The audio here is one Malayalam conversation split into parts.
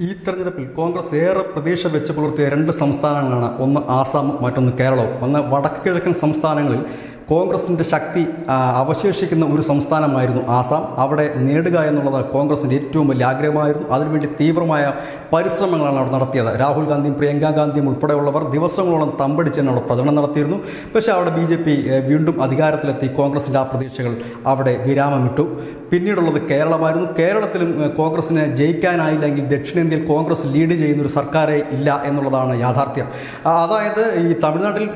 ഈ തെരഞ്ഞെടുപ്പിൽ കോൺഗ്രസ് ഏറെ പ്രതീക്ഷ വെച്ച് പുലർത്തിയ രണ്ട് സംസ്ഥാനങ്ങളാണ്. ഒന്ന് ആസാം മറ്റൊന്ന് കേരളവും. ഒന്ന് വടക്ക് കിഴക്കൻ സംസ്ഥാനങ്ങളിൽ കോൺഗ്രസിന്റെ ശക്തി അവശേഷിക്കുന്ന ഒരു സംസ്ഥാനമായിരുന്നു ആസാം. അവിടെ നേടുക എന്നുള്ളത് കോൺഗ്രസിന്റെ ഏറ്റവും വലിയ ആഗ്രഹമായിരുന്നു. അതിനുവേണ്ടി തീവ്രമായ പരിശ്രമങ്ങളാണ് അവിടെ നടത്തിയത്. രാഹുൽ ഗാന്ധിയും പ്രിയങ്ക ഗാന്ധിയും ഉൾപ്പെടെയുള്ളവർ ദിവസങ്ങളോളം തമ്പടിച്ച് തന്നെ അവിടെ പ്രചരണം നടത്തിയിരുന്നു. പക്ഷേ അവിടെ ബി ജെ പി വീണ്ടും അധികാരത്തിലെത്തി കോൺഗ്രസിന്റെ ആ പ്രതീക്ഷകൾ അവിടെ വിരാമമിട്ടു. പിന്നീടുള്ളത് കേരളമായിരുന്നു. കേരളത്തിലും കോൺഗ്രസിനെ ജയിക്കാനായില്ലെങ്കിൽ ദക്ഷിണേന്ത്യയിൽ കോൺഗ്രസ് ലീഡ് ചെയ്യുന്ന ഒരു സർക്കാരേ ഇല്ല എന്നുള്ളതാണ് യാഥാർത്ഥ്യം. അതായത് ഈ തമിഴ്നാട്ടിൽ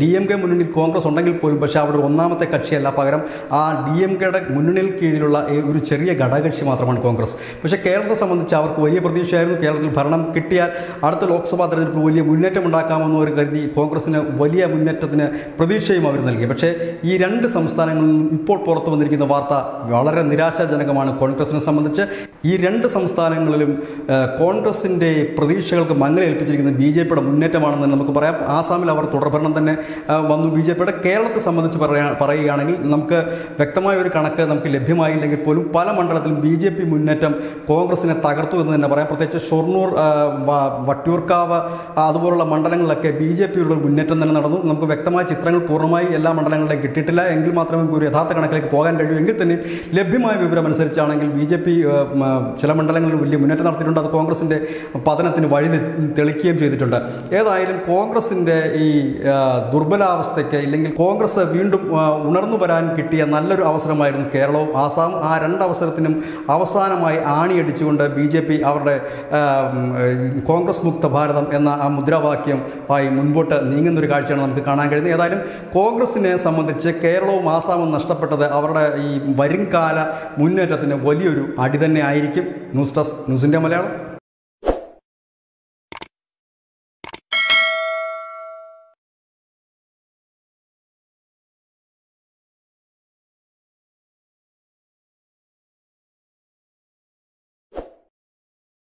ഡി എം കെ മുന്നണിയിൽ കോൺഗ്രസ് ഉണ്ടെങ്കിൽ പോലും പക്ഷേ അവിടെ ഒരു ഒന്നാമത്തെ കക്ഷിയല്ല. പകരം ആ ഡി എം കെയുടെ മുന്നണിയിൽ കീഴിലുള്ള ഒരു ചെറിയ ഘടകകക്ഷി മാത്രമാണ് കോൺഗ്രസ്. പക്ഷേ കേരളത്തെ സംബന്ധിച്ച് അവർക്ക് വലിയ പ്രതീക്ഷയായിരുന്നു. കേരളത്തിൽ ഭരണം കിട്ടിയാൽ അടുത്ത ലോക്സഭാ തെരഞ്ഞെടുപ്പിൽ വലിയ മുന്നേറ്റം ഉണ്ടാക്കാമെന്ന് അവർ കരുതി കോൺഗ്രസിന് വലിയ മുന്നേറ്റത്തിന് പ്രതീക്ഷയും അവർ നൽകി. പക്ഷേ ഈ രണ്ട് സംസ്ഥാനങ്ങളിൽ നിന്നും ഇപ്പോൾ പുറത്തു വന്നിരിക്കുന്ന വാർത്ത വളരെ നിരാശാജനകമാണ് കോൺഗ്രസിനെ സംബന്ധിച്ച്. ഈ രണ്ട് സംസ്ഥാനങ്ങളിലും കോൺഗ്രസിന്റെ പ്രതീക്ഷകൾക്ക് മങ്ങലേൽപ്പിച്ചിരിക്കുന്ന ബി ജെ പിയുടെ മുന്നേറ്റമാണെന്ന് നമുക്ക് പറയാം. ആസാമിൽ അവർ തുടർഭരണം തന്നെ വന്നു. ബി ജെ പിയുടെ കേരളത്തെ സംബന്ധിച്ച് പറയാ പറയുകയാണെങ്കിൽ നമുക്ക് വ്യക്തമായ ഒരു കണക്ക് നമുക്ക് ലഭ്യമായില്ലെങ്കിൽ പോലും പല മണ്ഡലത്തിലും ബി ജെ പി മുന്നേറ്റം കോൺഗ്രസിനെ തകർത്തു എന്ന് തന്നെ പറയാം. പ്രത്യേകിച്ച് ഷൊർണൂർ വട്ടിയൂർക്കാവ് അതുപോലുള്ള മണ്ഡലങ്ങളിലൊക്കെ ബി ജെ പിയുടെ മുന്നേറ്റം തന്നെ നടന്നു. നമുക്ക് വ്യക്തമായ ചിത്രങ്ങൾ പൂർണമായി എല്ലാ മണ്ഡലങ്ങളിലും കിട്ടിയിട്ടില്ല. എങ്കിൽ മാത്രമേ നമുക്ക് ഒരു യഥാർത്ഥ കണക്കിലേക്ക് പോകാൻ കഴിയൂ. എങ്കിൽ തന്നെ ലഭ്യമായ വിവരം അനുസരിച്ചാണെങ്കിൽ ബി ജെ പി ചില മണ്ഡലങ്ങളിൽ വലിയ മുന്നേറ്റം നടത്തിയിട്ടുണ്ട്. അത് കോൺഗ്രസിന്റെ പതനത്തിന് വഴി തെളിക്കുകയും ചെയ്തിട്ടുണ്ട്. ഏതായാലും കോൺഗ്രസിന്റെ ഈ ദുർബലാവസ്ഥയ്ക്ക് ഇല്ലെങ്കിൽ കോൺഗ്രസ് വീണ്ടും ഉണർന്നു വരാൻ കിട്ടിയ നല്ലൊരു അവസരമായിരുന്നു കേരളവും. ആസാം ആ രണ്ടവസരത്തിനും അവസാനമായി ആണിയടിച്ചുകൊണ്ട് ബി ജെ പി അവരുടെ കോൺഗ്രസ് മുക്ത ഭാരതം എന്ന ആ മുദ്രാവാക്യം ആയി മുൻപോട്ട് നീങ്ങുന്നൊരു കാഴ്ചയാണ് നമുക്ക് കാണാൻ കഴിയുന്നത്. ഏതായാലും കോൺഗ്രസിനെ സംബന്ധിച്ച് കേരളവും ആസാമും നഷ്ടപ്പെട്ടത് അവരുടെ ഈ വരുംകാല മുന്നേറ്റത്തിന് വലിയൊരു അടി തന്നെ ആയിരിക്കും. ന്യൂസ് ഡെസ്ക് ന്യൂസിന്റെ മലയാളം.